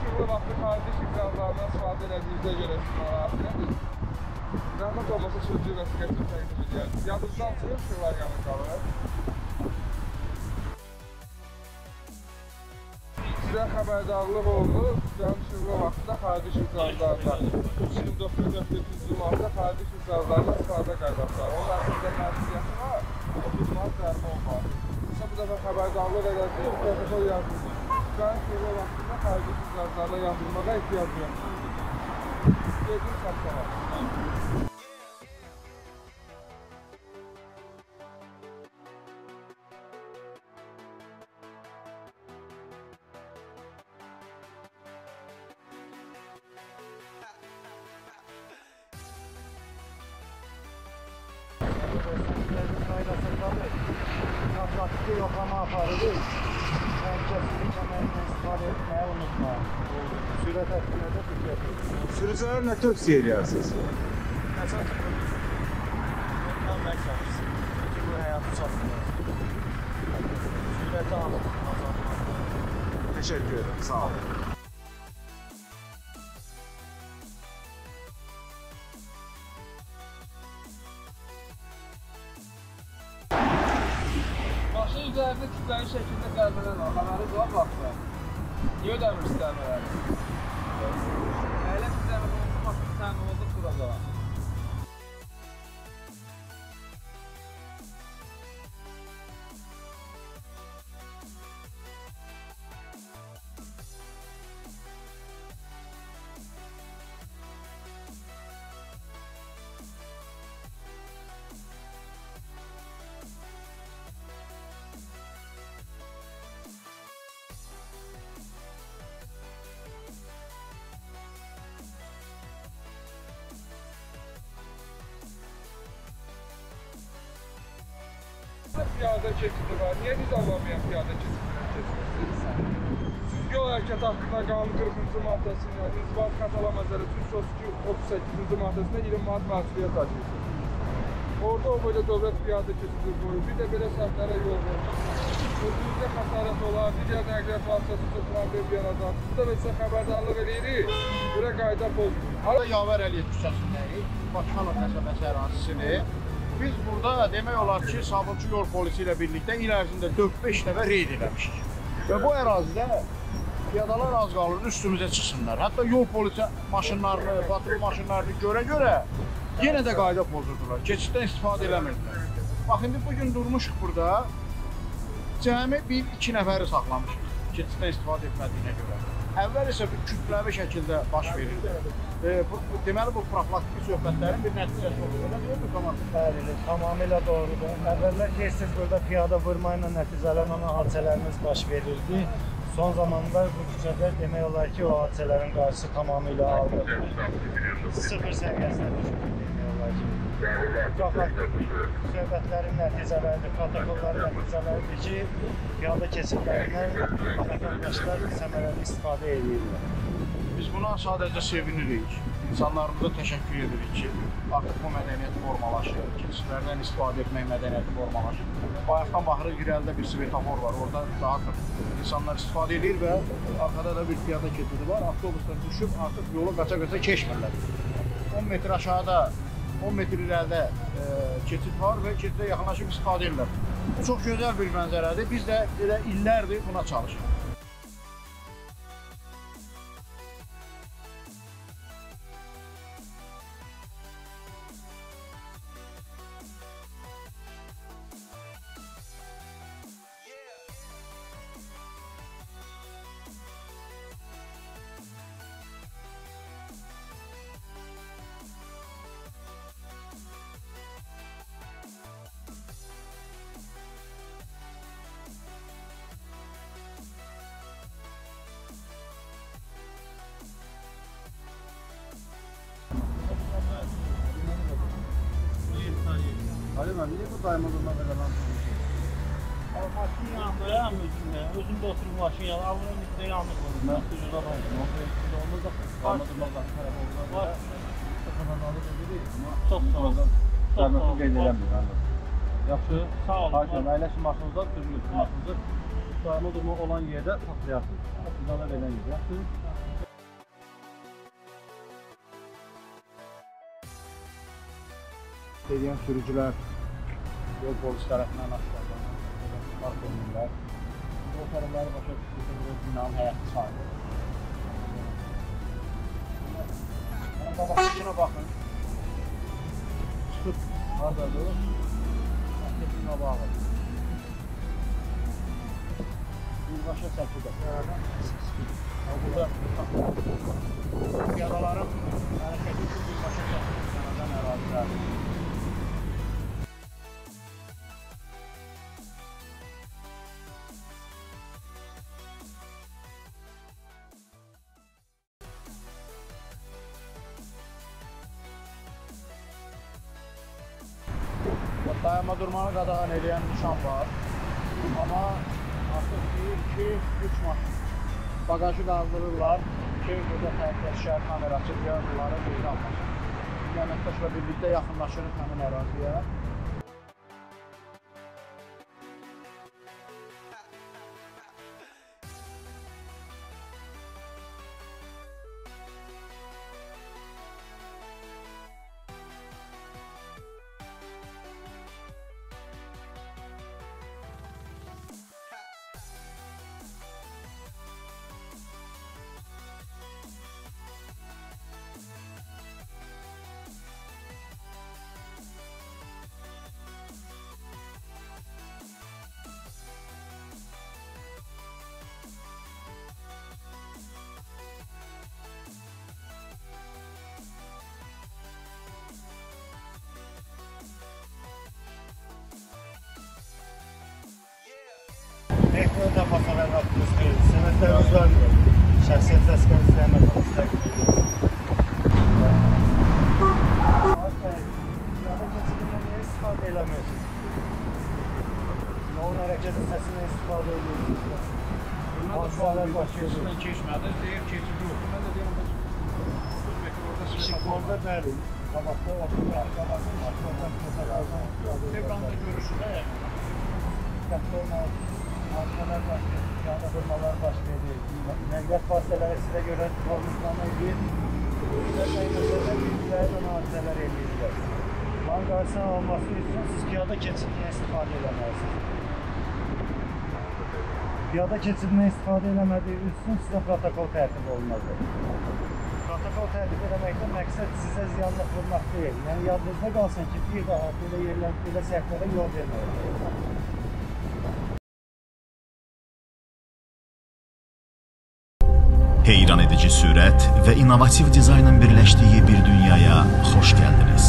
Şimdi baktı kardeşim kazandan sadece bize göre sınav abi. Zahmet olmasa çocuğu ve sıkıntı sayısı bir yer zaman haberdarlar arasında protokol yazmış. Ben süre vaktinde kaygısız yazılarla yazılmaga ihtiyaç duyuyorum. Dediğim şartlar. bir yoklama aparı. Herkesin kemerinden istifade etmeye unutmayın. Sürat hakkında da dikkat edin. Sürücüler ne tür seyiriyorsunuz? Kaçak Ondan bekliyoruz. Çünkü bu hayatı çatmıyor. Süreti alın. Teşekkür ederim. Sağ olun. Xəbəri var vaxtda. Niyə ödəmir istəmələri? Əhlət istəmələri olsun, maşın təmin olunub duracaq. Piyada keçidi var. Niyə nizamlamayan piyada keçidinə keçirsiniz? Siz yol hərəkəti haqqında qanun 40-cı maddəsində, inzibat xətala məsələsi 332-38-ci maddəsində 20 manat məsuliyyət daşıyırsınız. Orada o boyda dövlət piyada keçidi qoyur. Bir də belə səhvlərə yol verir. Özünüzdə xəsarət olar, digər nəqliyyat vasitəsi tutulan bir yaradan. Siz də bizə xəbərdarlıq edirik. Belə qayda pozulur. Hala Yavər Əliyev küçəsindəyik. Bakıxanov qəsəbəsi ərazisini. Biz burada demək olar ki, Sabunçu yol polisi ilə birlikdə il ərzində 4-5 dəfə reyd eləmişik. Və bu ərazidə piyadalar az qalır üstümüzə çıxsınlar. Hətta yol polisi maşınlarını, patrul maşınlarını görə-görə yenə də qayda pozurdular. Keçiddən istifadə eləmirdilər. Bax indi bu gün durmuşuq burada. Cəmi 1-2 nəfəri saxlamışıq keçiddən istifadə etmədiyinə görə. Əvvəl isə bir kütləvi şəkildə baş verirdi. E, bu, bu, deməli bu profilaktik söhbətlərin bir nəticəsi olur. Elə deyil mi Kamal? Bəli, tamamilə doğrudur. Əvvəllər keçsiz burada piyada vurma ilə nəticələnən hadisələrimiz baş verirdi. Son zamanlar bu küçədə demək olar ki, o hadisələrin qarşısı tamamilə alınır. Sıfır səviyyəsinə düşür Profilaktik söhbətlərin nəticələridir, protokolların nəticələridir ki, piyada keçidlərindən vətəndaşlar səmərəli istifadə edirlər. Biz buna sadəcə sevinirik. İnsanlarımıza təşəkkür edirik ki, artıq bu mədəniyyət formalaşır. Keçidlərdən istifadə etmək mədəniyyəti formalaşır. Bayaqdan baxırıq irəlidə bir svetofor var. Orada daha çox insanlar istifadə edir və arxada da bir piyada keçidi var. Avtobuslar düşüb artıq yolu qaça-qaça keçmirlər. 10 metr aşağıda 10 metr irəlidə e, keçid var və keçidə yaxınlaşıb istifadə edirlər. Bu çox gözəl bir mənzərədir. Biz də elə illərdir buna çalışırıq. var. Niye bu daima durmak öyle lan? Maşın yanında ya özümde. Özümde oturup maşın yanında. Avunun içinde yanlış olur. Ben sucuda başım. O sucuda olmaz da. Daima durmak da. Var. Çok sağ ol. Sarmasını qeyd eləmir. Yaxşı. Sağ olun. Hakim, əyləşin maşınızda, sürgülsün maşınızı. Daima durma olan yerdə saxlayarsınız. Sizdən də verən yerdə. Yaxşı. Edən sürücülər yol polis tərəfindən aşağıdan park olunurlar. O tərəfləri başa düşürsə, bu binanın həyatı sahibi. Yəni, qabaqdakına baxın. Çıxıb hardadır? Marketinə bağlı. Birbaşa çəkidə. Burada piyadaların hərəkəti üçün birbaşa çəkidə. Yanadan ərazilər. Dayanma durmanı qadağan edən nişan var. Amma artıq 2 3 maşın bagajı qaldırırlar ki, burada təhlükəsizlik kamerası bunları qeydə almasın. Biz əməkdaşla birlikdə yaxınlaşırıq həmin əraziyə. da pasalar hakkımız değil. Sebeplerimiz var mı? Şahsiyet tasarımı sevmek olsak. istifade edemiyoruz. Yoğun hareket sesinden istifade ediyoruz. Hadiseler başlıyor. Keçmədi, deyir keçib yox. Mən də deyirəm, orada sıxı orada bəli. Qabaqda oturur, qabaqda oturur, qabaqda oturur. Tevranda görüşürük. Diqqətli olmalısınız. Arkalar başlıyor, piyada durmalar başlıyor. Nəqliyyat vasitələri sizə görə tormuzlama edir. Sizə nəqliyyatda bilgilərdən hadisələr edirlər. Lan qarşısının olması üçün siz piyada keçidinə istifadə eləməlisiniz. Piyada keçidinə istifadə eləmədiyiniz üçün sizə protokol tərtib olunacaq. Protokol tərtib eləməkdə məqsəd sizə ziyanlıq vurmaq deyil. Yəni yadınızda qalsın ki, bir daha belə yerlər, belə səhvlərə yol verməyəcək. Heyran edici sürət və innovativ dizaynın birləşdiyi bir dünyaya xoş gəldiniz.